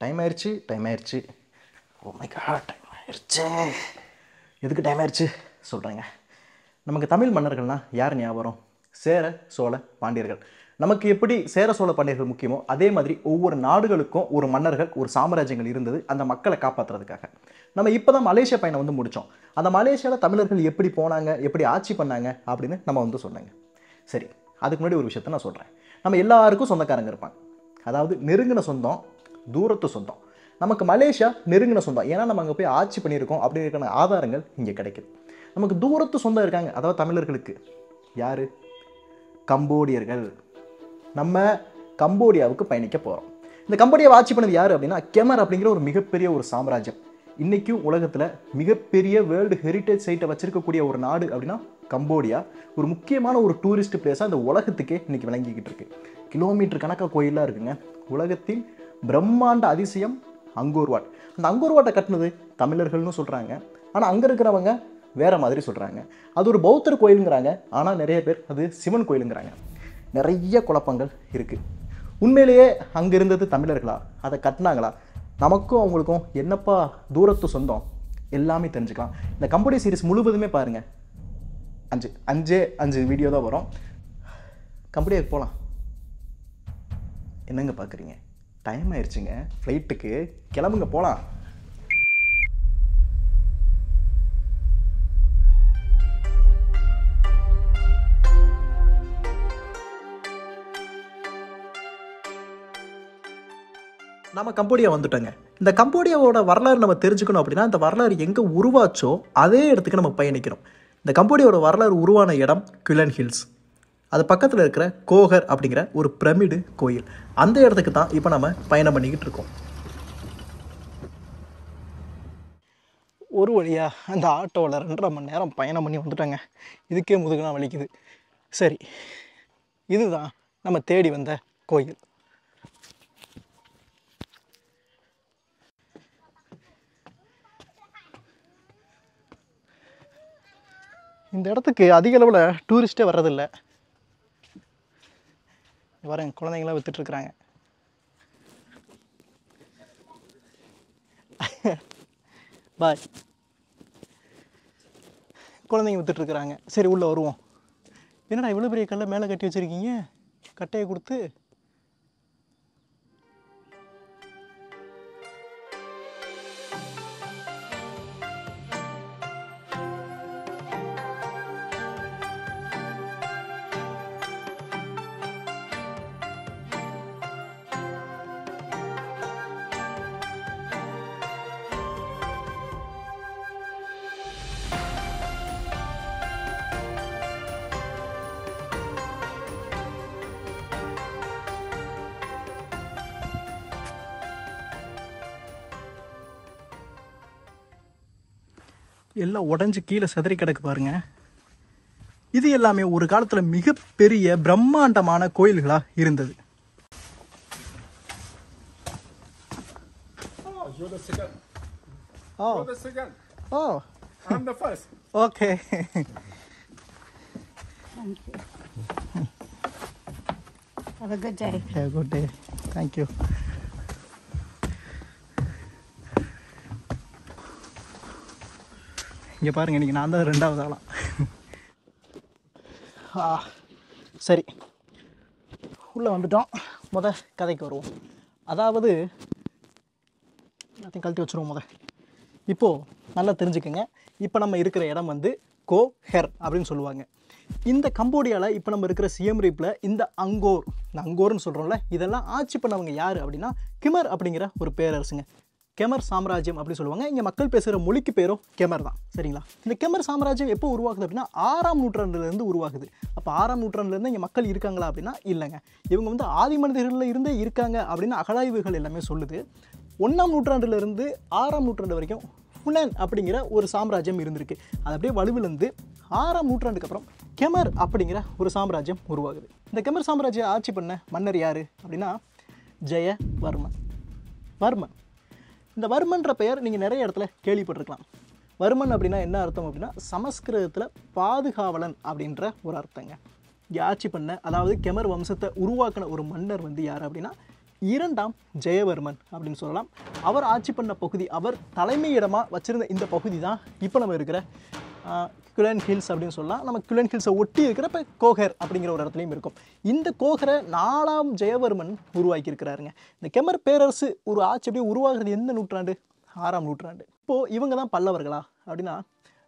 Time ஆயிடுச்சு time ஆயிடுச்சு oh oh my God time ஆயிடுச்சு எதுக்கு டைம் ஆயிடுச்சு சொல்கிறேங்க நமக்கு தமிழ் மன்னர்கள்னால் யார் ஞாபகம்? சேர சோழ பாண்டியர்கள். நமக்கு எப்படி சேர சோழ பாண்டியர்கள் முக்கியமோ அதே மாதிரி ஒவ்வொரு நாடுகளுக்கும் ஒரு மன்னர்கள் ஒரு சாம்ராஜ்யங்கள் இருந்தது அந்த மக்களை காப்பாற்றுறதுக்காக நம்ம இப்போ தான் மலேசியா பயணம் வந்து முடித்தோம் அந்த மலேசியாவில் தமிழர்கள் எப்படி போனாங்க எப்படி ஆட்சி பண்ணாங்க அப்படின்னு நம்ம வந்து சொன்னாங்க சரி அதுக்கு முன்னாடி ஒரு விஷயத்த நான் சொல்கிறேன் நம்ம எல்லாருக்கும் சொந்தக்காரங்க இருப்பாங்க. அதாவது நெருங்கின சொந்தம் தூரத்து சொந்தம். நமக்கு மலேசியா நெருங்கின சொந்தம். ஏன்னா நம்ம அங்கே போய் ஆட்சி பண்ணியிருக்கோம். அப்படிங்கிற ஆதாரங்கள் இங்கே கிடைக்குது. நமக்கு தூரத்து சொந்தம் இருக்காங்க. அதாவது தமிழர்களுக்கு. யார்? கம்போடியர்கள். நம்ம கம்போடியாவுக்கு பயணிக்க போகிறோம் இந்த கம்போடியாவை ஆட்சி பண்ணது யார் அப்படின்னா கெமர் அப்படிங்கிற ஒரு மிகப்பெரிய ஒரு சாம்ராஜ்யம். இன்றைக்கும் உலகத்தில் மிகப்பெரிய வேர்ல்டு ஹெரிட்டேஜ் சைட்டை வச்சுருக்கக்கூடிய ஒரு நாடு அப்படின்னா கம்போடியா. ஒரு முக்கியமான ஒரு டூரிஸ்ட் பிளேஸாக இந்த உலகத்துக்கே இன்றைக்கி விளங்கிக்கிட்டு இருக்குது கிலோமீட்டர் கணக்காக கோயிலாக இருக்குங்க. உலகத்தின் பிரம்மாண்ட அதிசயம் அங்கூர்வாட் அந்த அங்கூர்வாட்டை கட்டினது தமிழர்கள்னு சொல்கிறாங்க ஆனால் அங்கே இருக்கிறவங்க வேறு மாதிரி சொல்கிறாங்க அது ஒரு பௌத்தர் கோயிலுங்கிறாங்க. ஆனால் நிறைய பேர் அது சிவன் கோயிலுங்கிறாங்க. நிறைய குழப்பங்கள் இருக்குது உண்மையிலேயே அங்கே இருந்தது தமிழர்களா? அதை கட்டினாங்களா? நமக்கும் அவங்களுக்கும் என்னப்பா தூரத்து சொந்தம்? எல்லாமே தெரிஞ்சுக்கலாம். இந்த கம்பெனி சீரிஸ் முழுவதுமே பாருங்கள் அஞ்சு அஞ்சே அஞ்சு வீடியோ தான் வரும். கம்போடியாவுக்கு போகலாம் என்னங்க பார்க்குறீங்க டைம் ஆயிடுச்சுங்க ஃப்ளைட்டுக்கு கிளம்புங்க போகலாம் நம்ம கம்போடியா வந்துட்டோங்க. இந்த கம்போடியாவோட வரலாறு நம்ம தெரிஞ்சுக்கணும் அப்படின்னா இந்த வரலாறு எங்கே உருவாச்சோ அதே இடத்துக்கு நம்ம பயணிக்கிறோம். இந்த கம்போடியாவோட வரலாறு உருவான இடம் குலன் ஹில்ஸ் அது பக்கத்தில் இருக்கிற கோகர் அப்படிங்கிற ஒரு பிரமிடு கோயில். அந்த இடத்துக்கு தான் இப்போ நம்ம பயணம் பண்ணிக்கிட்டு இருக்கோம். ஒரு வழியாக அந்த ஆட்டோவில் ரெண்டரை மணி நேரம் பயணம் பண்ணி வந்துட்டாங்க. இதுக்கே முதுகுலாம் வலிக்குது. சரி இதுதான் நம்ம தேடி வந்த கோயில். இந்த இடத்துக்கு அதிக அளவில் டூரிஸ்ட்டே வர்றதில்ல. வரேன் குழந்தைங்களாம் வித்துட்ருக்குறாங்க பாய். குழந்தைங்க வித்துட்ருக்குறாங்க சரி உள்ளே வருவோம். என்னடா இவ்வளோ பெரிய கல்லை மேலே கட்டி வச்சுருக்கீங்க? கட்டையை கொடுத்து எல்லாம் உடஞ்சி கீழே சிதறி கிடக்கு பாருங்க இது எல்லாமே ஒரு காலத்தில் மிகப்பெரிய பிரம்மாண்டமான கோயில்களாக இருந்தது Oh, you're the second. Oh You're the second. Oh I'm the first. Okay Have a good day. Good day இங்கே பாருங்க இன்றைக்கி நான் தான் ரெண்டாவது ஆளாக சரி. உள்ளே வந்துட்டோம். முத கதைக்கு வருவோம். அதாவது எல்லாத்தையும் கழட்டி வச்சுருவோம் முத. இப்போது நல்லா தெரிஞ்சுக்கோங்க. இப்போ நம்ம இருக்கிற இடம் வந்து கோ ஹெர் அப்படின்னு சொல்லுவாங்க. இந்த கம்போடியாவில் இப்போ நம்ம இருக்கிற சிஎம் ரீப்பில் இந்த அங்கோர் இந்த அங்கோர்னு சொல்கிறோம்ல இதெல்லாம் ஆட்சி பண்ணவங்க யார் அப்படின்னா கிமர் அப்படிங்கிற ஒரு பேரரசுங்க. கெமர் சாம்ராஜ்யம் அப்படின்னு சொல்லுவாங்க. இங்கே மக்கள் பேசுகிற மொழிக்கு பேரும் கெமர் தான். சரிங்களா? இந்த கெமர் சாம்ராஜ்யம் எப்போ உருவாகுது அப்படின்னா ஆறாம் நூற்றாண்டுலேருந்து உருவாகுது. அப்போ ஆறாம் நூற்றாண்டுலேருந்து இங்கே மக்கள் இருக்காங்களா அப்படின்னா இல்லைங்க. இவங்க வந்து ஆதி மனிதர்களில் இருந்தே இருக்காங்க அப்படின்னு அகழாய்வுகள் எல்லாமே சொல்லுது. ஒன்றாம் நூற்றாண்டுலேருந்து ஆறாம் நூற்றாண்டு வரைக்கும் ஹுனன் அப்படிங்கிற ஒரு சாம்ராஜ்யம் இருந்திருக்கு. அது அப்படியே வலுவிழந்து ஆறாம் நூற்றாண்டுக்கு அப்புறம் கெமர் அப்படிங்கிற ஒரு சாம்ராஜ்யம் உருவாகுது. இந்த கெமர் சாம்ராஜ்யம் ஆட்சி பண்ண மன்னர் யார் அப்படின்னா ஜெயவர்மன். வர்மன். இந்த வர்மன்ற பெயர் நீங்கள் நிறைய இடத்துல கேள்விப்பட்டிருக்கலாம். வர்மன் அப்படின்னா என்ன அர்த்தம் அப்படின்னா சமஸ்கிருதத்தில் பாதுகாவலன் அப்படின்ற ஒரு அர்த்தங்க. இங்கே ஆட்சி பண்ண அதாவது கெமர் வம்சத்தை உருவாக்கின ஒரு மன்னர் வந்து யார் அப்படின்னா இரண்டாம் ஜெயவர்மன் அப்படின்னு சொல்லலாம். அவர் ஆட்சி பண்ண பகுதி அவர் தலைமையிடமாக வச்சிருந்த இந்த பகுதி தான் இப்போ நம்ம இருக்கிற குலன் ஹில்ஸ் அப்படின்னு சொல்லலாம் நம்ம குலன் ஹில்ஸை ஒட்டி இருக்கிறப்ப கோகர் அப்படிங்கிற ஒரு இடத்துலையும் இருக்கும். இந்த கோகரை நாலாம் ஜெயவர்மன் உருவாக்கி இருக்கிறாருங்க இந்த கெமர் பேரரசு ஒரு ஆட்சி அப்படியே உருவாகிறது எந்த நூற்றாண்டு? ஆறாம் நூற்றாண்டு. இப்போது இவங்க தான் பல்லவர்களா? அப்படின்னா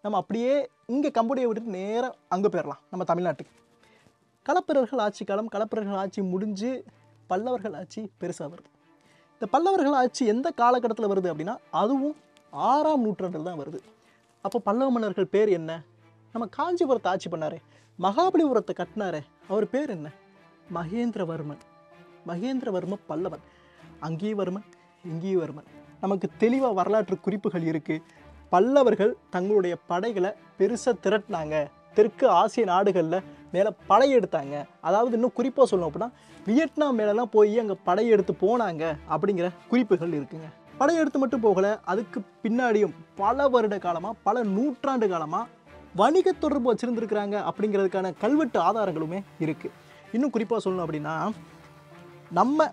நம்ம அப்படியே இங்கே கம்போடியை விட்டுட்டு நேராக அங்கே போயிடலாம் நம்ம தமிழ்நாட்டுக்கு. களப்பிரர்கள் ஆட்சி காலம் களப்பிரர்கள் ஆட்சி முடிஞ்சு பல்லவர்கள் ஆட்சி பெருசாக வருது. இந்த பல்லவர்கள் ஆட்சி எந்த காலகட்டத்தில் வருது அப்படின்னா அதுவும் ஆறாம் நூற்றாண்டில் தான் வருது. அப்போ பல்லவ மன்னர்கள் பேர் என்ன? நம்ம காஞ்சிபுரத்தை ஆட்சி பண்ணாரே. மகாபலிபுரத்தை கட்டினாரே. அவர் பேர் என்ன? மகேந்திரவர்மன். மகேந்திரவர்ம பல்லவன். அங்கீவர்மன் இங்கீவர்மன் நமக்கு தெளிவாக வரலாற்று குறிப்புகள் இருக்குது பல்லவர்கள் தங்களுடைய படைகளை பெருசாக திரட்டினாங்க. தெற்கு ஆசிய நாடுகளில் மேலே படையெடுத்தாங்க அதாவது இன்னும் குறிப்பாக சொல்லணும் அப்படின்னா வியட்நாம் மேலெலாம் போய் அங்கே படையெடுத்து போனாங்க அப்படிங்கிற குறிப்புகள் இருக்குங்க. படையெடுத்து மட்டும் போகலை அதுக்கு பின்னாடியும் பல வருட காலமாக பல நூற்றாண்டு காலமாக வணிக தொடர்பு வச்சுருந்துருக்குறாங்க அப்படிங்கிறதுக்கான கல்வெட்டு ஆதாரங்களுமே இருக்குது இன்னும் குறிப்பாக சொல்லணும் அப்படின்னா நம்ம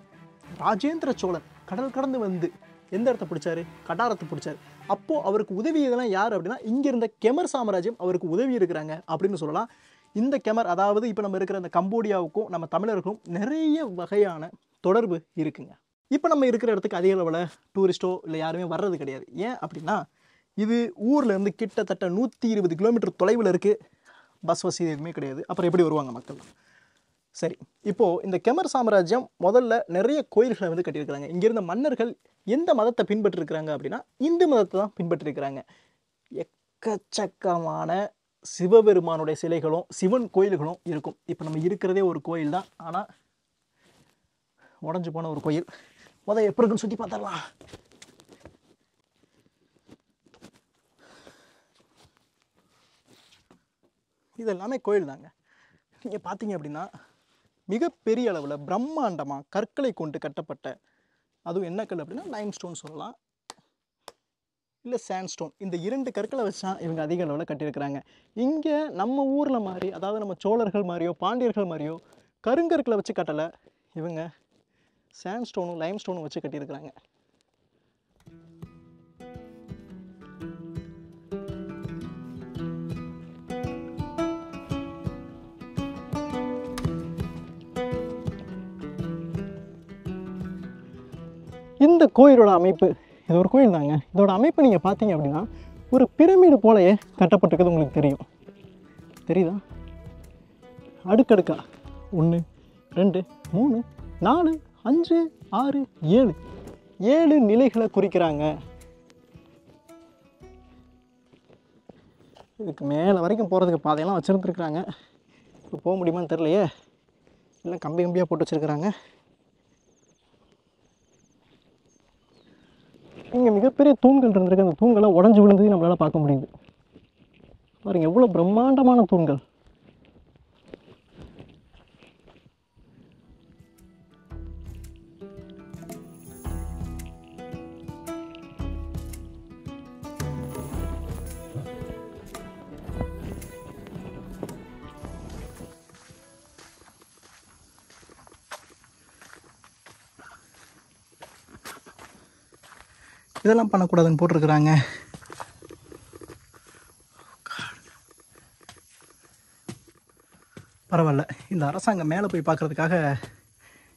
ராஜேந்திர சோழன் கடல் கடந்து வந்து எந்த இடத்த பிடிச்சாரு? கட்டாரத்தை பிடிச்சாரு. அப்போது அவருக்கு உதவியதெல்லாம் யார் அப்படின்னா இங்கே இருந்த கெமர் சாம்ராஜ்யம் அவருக்கு உதவி இருக்கிறாங்க அப்படின்னு சொல்லலாம். இந்த கெமர் அதாவது இப்போ நம்ம இருக்கிற இந்த கம்போடியாவுக்கும் நம்ம தமிழர்களுக்கும் நிறைய வகையான தொடர்பு இருக்குங்க. இப்போ நம்ம இருக்கிற இடத்துக்கு அதிக அளவில் டூரிஸ்ட்டோ இல்லை யாருமே வர்றது கிடையாது. ஏன் அப்படின்னா இது ஊர்லேருந்து கிட்டத்தட்ட நூற்றி இருபது கிலோமீட்டர் தொலைவில் இருக்குது பஸ் வசதி எதுவுமே கிடையாது. அப்புறம் எப்படி வருவாங்க மக்கள்? சரி இப்போது இந்த கெமர் சாம்ராஜ்யம் முதல்ல நிறைய கோயில்களை வந்து கட்டியிருக்கிறாங்க. இங்கேருந்த மன்னர்கள் எந்த மதத்தை பின்பற்றிருக்கிறாங்க அப்படின்னா இந்து மதத்தை தான் பின்பற்றிருக்கிறாங்க. எக்கச்சக்கமான சிவபெருமானுடைய சிலைகளும் சிவன் கோயில்களும் இருக்கும். இப்போ நம்ம இருக்கிறதே ஒரு கோயில் தான். ஆனால் உடஞ்சி போன ஒரு கோயில். முதல் எப்படி இருக்குன்னு சுற்றி பார்த்துடலாம். இது எல்லாமே கோயில் தாங்க. நீங்கள் பார்த்தீங்க அப்படின்னா மிகப்பெரிய அளவில் பிரம்மாண்டமாக கற்களை கொண்டு கட்டப்பட்ட அதுவும் என்ன கல் அப்படின்னா லைம் ஸ்டோன் சொல்லலாம். இல்லை ஸ்டோன் இந்த இரண்டு கற்களை வச்சா இவங்க அதிக அளவில் கட்டியிருக்கிறாங்க. இங்கே நம்ம ஊரில் மாதிரி அதாவது நம்ம சோழர்கள் மாதிரியோ பாண்டியர்கள் மாதிரியோ கருங்கற்களை வச்சு கட்டலை. இவங்க ஸ்டோனும் லைம் ஸ்டோனும் வச்சு கட்டியிருக்கிறாங்க. இந்த கோயிலோட அமைப்பு இது ஒரு கோயில் தாங்க. இதோட அமைப்பு நீங்கள் பார்த்தீங்க அப்படின்னா ஒரு பிரமிடு போலயே கட்டப்பட்டிருக்கிறது உங்களுக்கு தெரியும். தெரியுதா? அடுக்கடுக்கா. ஒன்று ரெண்டு மூணு நாலு அஞ்சு ஆறு ஏழு. ஏழு நிலைகளை குறிக்கிறாங்க. இதுக்கு மேலே வரைக்கும் போகிறதுக்கு பாதையெல்லாம் வச்சுருந்துருக்குறாங்க. இப்போ போக முடியுமான்னு தெரிலையே இல்லை கம்பி கம்பியாக போட்டு வச்சுருக்குறாங்க. இங்கே மிகப்பெரிய தூண்கள் இருந்திருக்கு. அந்த தூண்களை உடஞ்சி விழுந்ததையும் நம்மளால் பார்க்க முடியுது. பாருங்கள் எவ்வளோ பிரம்மாண்டமான தூண்கள். இதெல்லாம் பண்ணக்கூடாதுன்னு போட்டிருக்கிறாங்க. பரவாயில்ல. இந்த அரசாங்கம் மேலே போய் பார்க்குறதுக்காக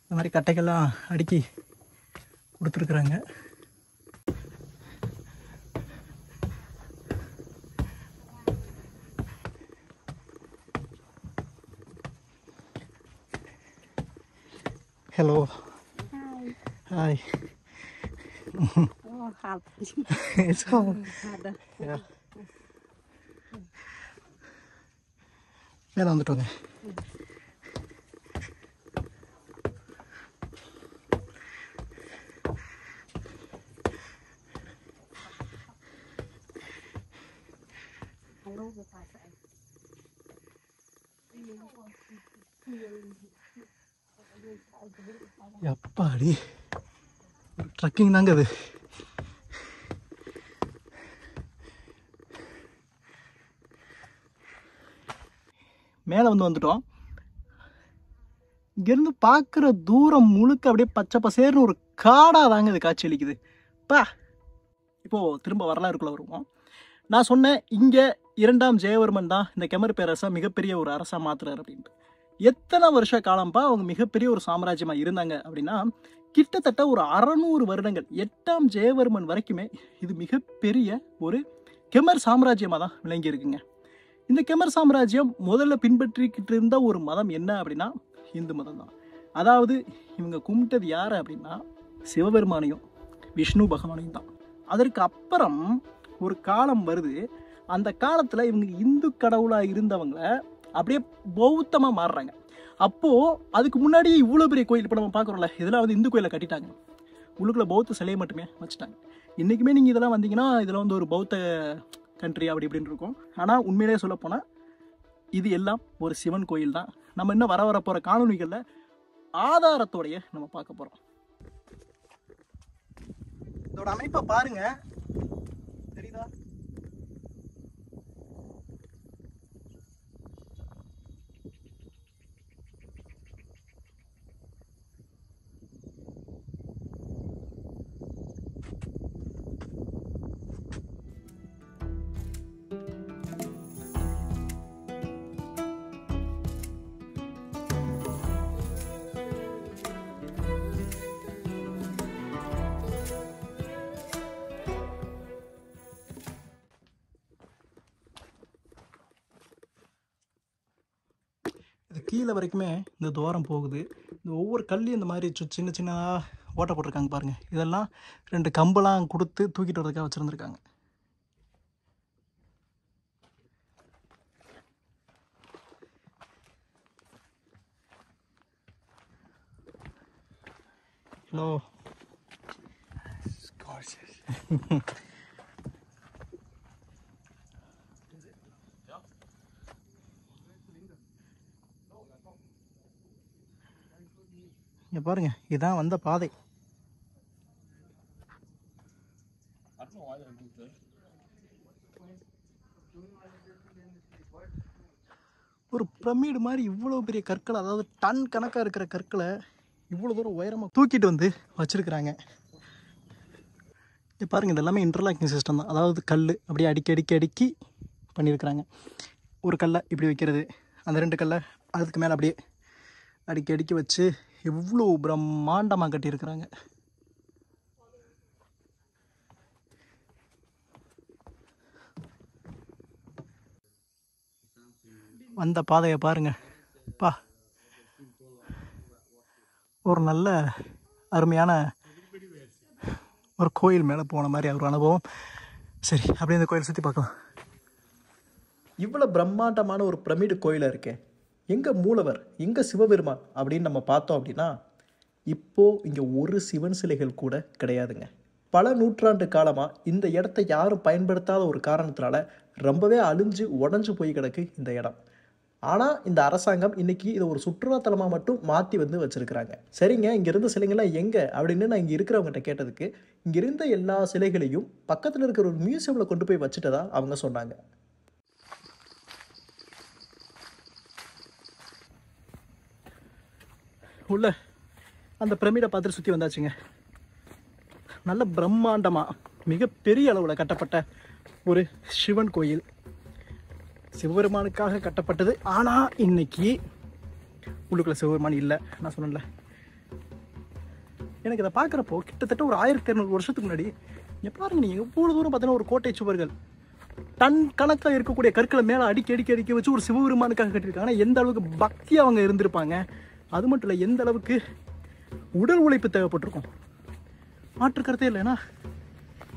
இந்த மாதிரி கட்டைகள்லாம் அடுக்கி கொடுத்துருக்குறாங்க hello hi Oh, half. It's all. Ada. Yeah. மேலே வந்துட்டோங்க எப்பாடி ஒரு ட்ரக்கிங் தாங்க அது மேலே வந்து வந்துட்டோம். இங்கேருந்து பார்க்குற தூரம் முழுக்க அப்படியே பச்சை பசேர்னு ஒரு காடாக தாங்க இது காட்சி அளிக்குது. பா. இப்போது திரும்ப வரலாறுக்குள்ளே வருவோம். நான் சொன்னேன் இங்கே இரண்டாம் ஜெயவர்மன் தான் இந்த கெமர் பேரரசை மிகப்பெரிய ஒரு அரசாக மாற்றுறாரு அப்படின்ட்டு. எத்தனை வருஷ காலம்பா அவங்க மிகப்பெரிய ஒரு சாம்ராஜ்யமாக இருந்தாங்க அப்படின்னா கிட்டத்தட்ட ஒரு அறநூறு வருடங்கள் எட்டாம் ஜெயவர்மன் வரைக்குமே இது மிகப்பெரிய ஒரு கெமர் சாம்ராஜ்யமாக தான் விளங்கி இருக்குங்க இந்த கெமர் சாம்ராஜ்யம் முதல்ல பின்பற்றிக்கிட்டு இருந்த ஒரு மதம் என்ன அப்படின்னா இந்து மதம் தான். அதாவது இவங்க கும்பிட்டது யார் அப்படின்னா சிவபெருமானையும் விஷ்ணு பகவானையும் தான். அதற்கு அப்புறம் ஒரு காலம் வருது. அந்த காலத்தில் இவங்க இந்து கடவுளாக இருந்தவங்கள அப்படியே பௌத்தமாக மாறுறாங்க. அப்போது அதுக்கு முன்னாடி இவ்வளோ பெரிய கோயில் இப்போ நம்ம பார்க்குறோம்ல இதெல்லாம் வந்து இந்து கோயிலை கட்டிட்டாங்க. உள்ளுக்குள்ளே பௌத்த சிலையை மட்டுமே வச்சுட்டாங்க. இன்றைக்குமே நீங்கள் இதெல்லாம் வந்தீங்கன்னா இதில் வந்து ஒரு பௌத்த கண்ட்ரி அப்படி இப்படின்னு இருக்கும். ஆனால் உண்மையிலேயே சொல்ல போனால் இது எல்லாம் ஒரு சிவன் கோயில் தான். நம்ம இன்னும் வர வர போகிற காணொலிகளில் ஆதாரத்தோடைய நம்ம பார்க்க போகிறோம் இதோட அமைப்பை பாருங்கள் கீழே வரைக்குமே இந்த துவாரம் போகுது. இந்த ஒவ்வொரு கல்லையும் இந்த மாதிரி சின்ன சின்னதாக ஓட்ட போட்டிருக்காங்க பாருங்கள் இதெல்லாம் ரெண்டு கம்பெல்லாம் கொடுத்து தூக்கிட்டு வரதுக்காக வச்சுருந்துருக்காங்க. ஹலோ. பாருங்க இதான் வந்த பாதை. ஒரு பிரமிடு மாதிரி இவ்வளோ பெரிய கற்களை அதாவது டன் கணக்காக இருக்கிற கற்களை இவ்வளோ தூரம் உயரமாக தூக்கிட்டு வந்து வச்சுருக்குறாங்க. இது பாருங்க இது எல்லாமே இன்டர்லாக்கிங் சிஸ்டம் தான். அதாவது கல் அப்படியே அடிக்கி அடிக்கி அடுக்கி பண்ணியிருக்கிறாங்க. ஒரு கல்லை இப்படி வைக்கிறது அந்த ரெண்டு கல்லை அதுக்கு மேலே அப்படியே அடிக்கி அடிக்கி வச்சு எவ்வளோ பிரம்மாண்டமாக கட்டியிருக்கிறாங்க. வந்த பாதையை பாருங்க. பா. ஒரு நல்ல அருமையான ஒரு கோயில் மேலே போன மாதிரி ஒரு அனுபவம். சரி அப்படியே இந்த கோயில் சுற்றி பார்க்கலாம். இவ்வளோ பிரம்மாண்டமான ஒரு பிரமிடு கோயிலாக இருக்கே. எங்கே மூலவர் எங்கே சிவபெருமான் அப்படின்னு நம்ம பார்த்தோம் அப்படின்னா இப்போது இங்கே ஒரு சிவன் சிலைகள் கூட கிடையாதுங்க. பல நூற்றாண்டு காலமாக இந்த இடத்த யாரும் பயன்படுத்தாத ஒரு காரணத்தினால ரொம்பவே அழிஞ்சு உடஞ்சு போய் கிடக்கு இந்த இடம். ஆனால் இந்த அரசாங்கம் இன்னைக்கு இதை ஒரு சுற்றுலாத்தலமாக மட்டும் மாற்றி வந்து வச்சுருக்கிறாங்க. சரிங்க இங்கே இருந்த சிலைங்கள்லாம் எங்கே அப்படின்னு நான் இங்கே இருக்கிறவங்ககிட்ட கேட்டதுக்கு இங்கே இருந்த எல்லா சிலைகளையும் பக்கத்தில் இருக்கிற ஒரு மியூசியமில் கொண்டு போய் வச்சுட்டதா அவங்க சொன்னாங்க. உள்ள அந்த பிரமிடை பார்த்துட்டு சுற்றி வந்தாச்சுங்க. நல்ல பிரம்மாண்டமாக மிகப்பெரிய அளவில் கட்டப்பட்ட ஒரு சிவன் கோயில். சிவபெருமானுக்காக கட்டப்பட்டது. ஆனால் இன்னைக்கு உள்ளுக்குள்ள சிவபெருமான் இல்லை. நான் சொன்னேன்ல. எனக்கு இதை பார்க்குறப்போ கிட்டத்தட்ட ஒரு ஆயிரத்தி இரநூறு வருஷத்துக்கு முன்னாடி இங்கே பாருங்க நீங்கள் எவ்வளோ தூரம் பார்த்தீங்கன்னா ஒரு கோட்டை சுவர்கள். டன் கணக்காக இருக்கக்கூடிய கற்களை மேலே அடிக்கி அடிக்கி அடிக்க வச்சு ஒரு சிவபெருமானுக்காக கட்டியிருக்காங்க. ஆனால் எந்த அளவுக்கு பக்தி அவங்க இருந்திருப்பாங்க. அது மட்டும் இல்லை எந்த அளவுக்கு உடல் உழைப்பு தேவைப்பட்டிருக்கும்? மாற்று கருத்தே இல்லைன்னா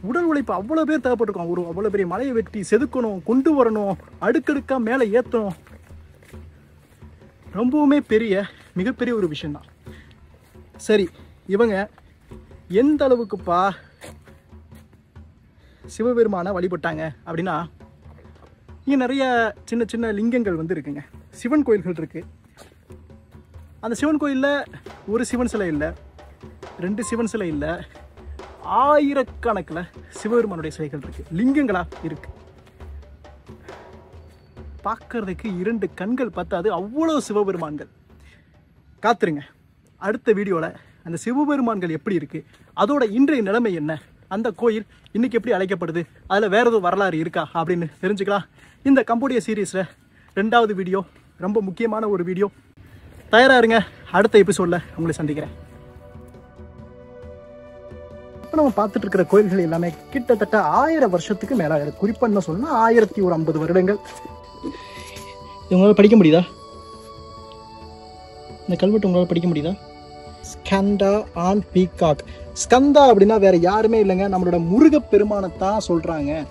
உடல் உழைப்பு அவ்வளோ பேர் தேவைப்பட்டிருக்கும். ஒரு அவ்வளோ பெரிய மலையை வெட்டி செதுக்கணும் கொண்டு வரணும் அடுக்கடுக்காக மேலே ஏற்றணும் ரொம்பவுமே பெரிய மிகப்பெரிய ஒரு விஷயந்தான் சரி இவங்க எந்த அளவுக்குப்பா சிவபெருமானை வழிபட்டாங்க அப்படின்னா இங்கே நிறைய சின்ன சின்ன லிங்கங்கள் வந்து இருக்குங்க. சிவன் கோயில்கள் இருக்குது அந்த சிவன் கோயிலில் ஒரு சிவன் சிலை இல்லை ரெண்டு சிவன் சிலை இல்லை ஆயிரக்கணக்கில் சிவபெருமானுடைய சிலைகள் இருக்கு. லிங்கங்களா? இருக்கு. பார்க்கறதுக்கு இரண்டு கண்கள் பத்தாது அவ்வளோ சிவபெருமான்கள். காத்துருங்க. அடுத்த வீடியோவில் அந்த சிவபெருமான்கள் எப்படி இருக்குது அதோட இன்றைய நிலைமை என்ன அந்த கோயில் இன்னைக்கு எப்படி அழைக்கப்படுது அதில் வேற எதுவும் வரலாறு இருக்கா அப்படின்னு தெரிஞ்சுக்கலாம். இந்த கம்போடிய சீரீஸில் ரெண்டாவது வீடியோ ரொம்ப முக்கியமான ஒரு வீடியோ. தயாராக இருங்க அடுத்த எபிசோடில் உங்களை சந்திக்கிறேன். இப்போ நம்ம பார்த்துட்டு இருக்கிற கோயில்கள் எல்லாமே கிட்டத்தட்ட ஆயிரம் வருஷத்துக்கு மேலே ஆகுது குறிப்பாக என்ன சொல்லணும்னா ஆயிரத்தி ஒரு ஐம்பது வருடங்கள். இவங்களால் படிக்க முடியுதா? இந்த கல்வெட்டு உங்களால் படிக்க முடியுதா? Skanda on peacock. ஸ்கந்தா அப்படின்னா வேற யாருமே இல்லைங்க. நம்மளோட முருகப் பெருமானை தான் சொல்கிறாங்க